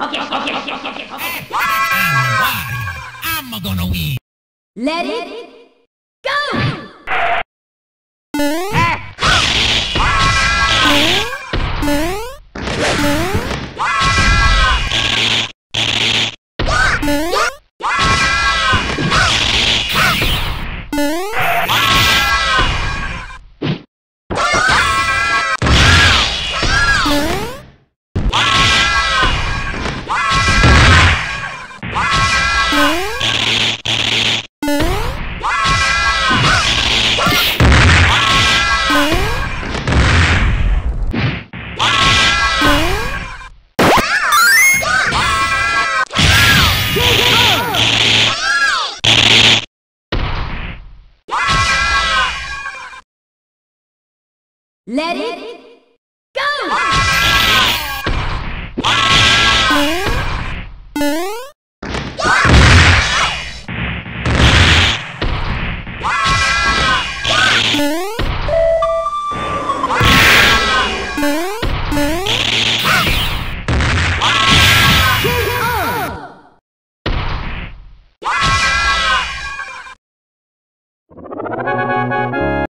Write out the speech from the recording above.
Okay, okay, okay, okay, okay. Hey, I'm gonna win. Let it Let it